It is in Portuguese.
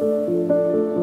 Música